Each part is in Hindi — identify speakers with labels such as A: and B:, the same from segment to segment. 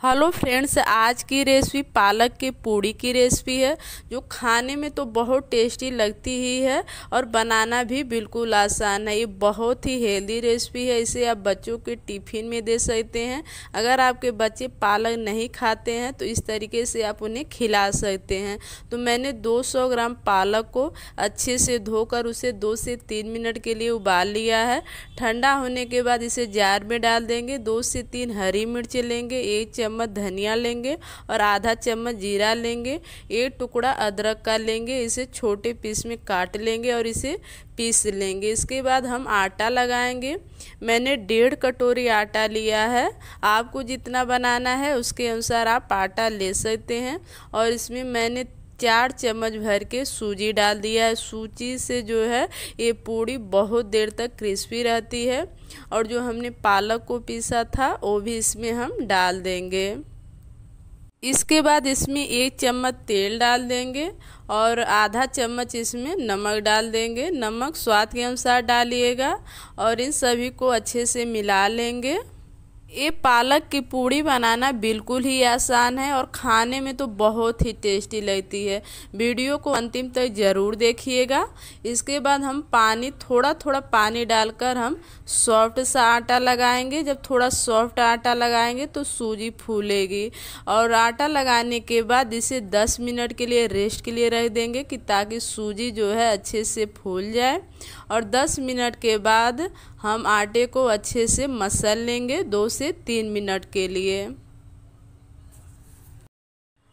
A: हेलो फ्रेंड्स, आज की रेसिपी पालक की पूड़ी की रेसिपी है, जो खाने में तो बहुत टेस्टी लगती ही है और बनाना भी बिल्कुल आसान है। ये बहुत ही हेल्दी रेसिपी है, इसे आप बच्चों के टिफ़िन में दे सकते हैं। अगर आपके बच्चे पालक नहीं खाते हैं तो इस तरीके से आप उन्हें खिला सकते हैं। तो मैंने 200 ग्राम पालक को अच्छे से धोकर उसे दो से तीन मिनट के लिए उबाल लिया है। ठंडा होने के बाद इसे जार में डाल देंगे, दो से तीन हरी मिर्च लेंगे, एक चम्मच धनिया लेंगे और आधा चम्मच जीरा लेंगे। एक टुकड़ा अदरक का लेंगे, इसे छोटे पीस में काट लेंगे और इसे पीस लेंगे। इसके बाद हम आटा लगाएँगे। मैंने डेढ़ कटोरी आटा लिया है। आपको जितना बनाना है, उसके अनुसार आप आटा ले सकते हैं। और इसमें मैंने चार चम्मच भर के सूजी डाल दिया है। सूजी से जो है, ये पूड़ी बहुत देर तक क्रिस्पी रहती है और जो हमने पालक को पीसा था, वो भी इसमें हम डाल देंगे। इसके बाद इसमें एक चम्मच तेल डाल देंगे और आधा चम्मच इसमें नमक डाल देंगे। नमक स्वाद के अनुसार डालिएगा और इन सभी को अच्छे से मिला लेंगे। ये पालक की पूड़ी बनाना बिल्कुल ही आसान है और खाने में तो बहुत ही टेस्टी लगती है। वीडियो को अंतिम तक ज़रूर देखिएगा। इसके बाद हम पानी थोड़ा थोड़ा पानी डालकर हम सॉफ्ट सा आटा लगाएँगे। जब थोड़ा सॉफ्ट आटा लगाएँगे तो सूजी फूलेगी और आटा लगाने के बाद इसे 10 मिनट के लिए रेस्ट के लिए रख देंगे कि ताकि सूजी जो है अच्छे से फूल जाए। और 10 मिनट के बाद हम आटे को अच्छे से मसल लेंगे। दो से तीन मिनट के लिए।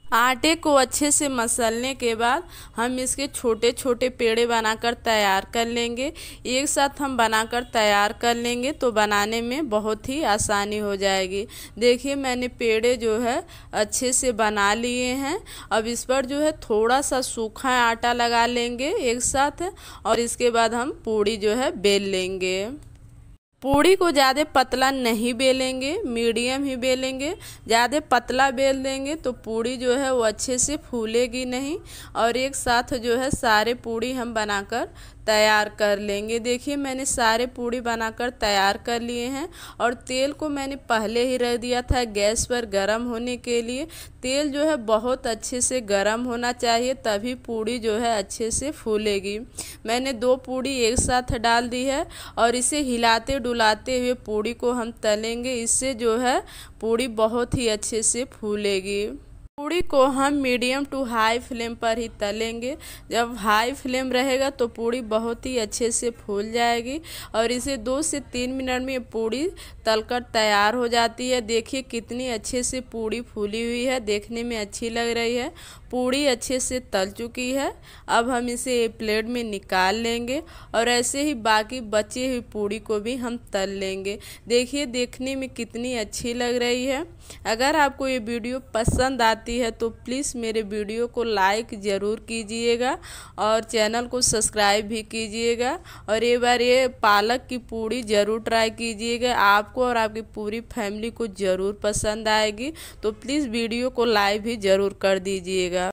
A: आटे को अच्छे से मसलने के बाद हम इसके छोटे छोटे पेड़े बनाकर तैयार कर लेंगे। एक साथ हम बनाकर तैयार कर लेंगे तो बनाने में बहुत ही आसानी हो जाएगी। देखिए, मैंने पेड़े जो है अच्छे से बना लिए हैं। अब इस पर जो है थोड़ा सा सूखा आटा लगा लेंगे एक साथ और इसके बाद हम पूड़ी जो है बेल लेंगे। पूड़ी को ज़्यादा पतला नहीं बेलेंगे, मीडियम ही बेलेंगे, ज़्यादा पतला बेल देंगे तो पूड़ी जो है वो अच्छे से फूलेगी नहीं। और एक साथ जो है सारे पूड़ी हम बनाकर तैयार कर लेंगे। देखिए, मैंने सारे पूड़ी बनाकर तैयार कर लिए हैं और तेल को मैंने पहले ही रख दिया था गैस पर गर्म होने के लिए। तेल जो है बहुत अच्छे से गर्म होना चाहिए, तभी पूड़ी जो है अच्छे से फूलेगी। मैंने दो पूड़ी एक साथ डाल दी है और इसे हिलाते डुलाते हुए पूड़ी को हम तलेंगे। इससे जो है पूड़ी बहुत ही अच्छे से फूलेगी। पूड़ी को हम मीडियम टू हाई फ्लेम पर ही तलेंगे। जब हाई फ्लेम रहेगा तो पूड़ी बहुत ही अच्छे से फूल जाएगी और इसे दो से तीन मिनट में पूड़ी तलकर तैयार हो जाती है। देखिए कितनी अच्छे से पूड़ी फूली हुई है, देखने में अच्छी लग रही है। पूड़ी अच्छे से तल चुकी है। अब हम इसे एक प्लेट में निकाल लेंगे और ऐसे ही बाकी बची हुई पूड़ी को भी हम तल लेंगे। देखिए, देखने में कितनी अच्छी लग रही है। अगर आपको ये वीडियो पसंद आती है तो प्लीज़ मेरे वीडियो को लाइक ज़रूर कीजिएगा और चैनल को सब्सक्राइब भी कीजिएगा और ये बार ये पालक की पूड़ी ज़रूर ट्राई कीजिएगा। आपको और आपकी पूरी फैमिली को ज़रूर पसंद आएगी तो प्लीज़ वीडियो को लाइक भी ज़रूर कर दीजिएगा।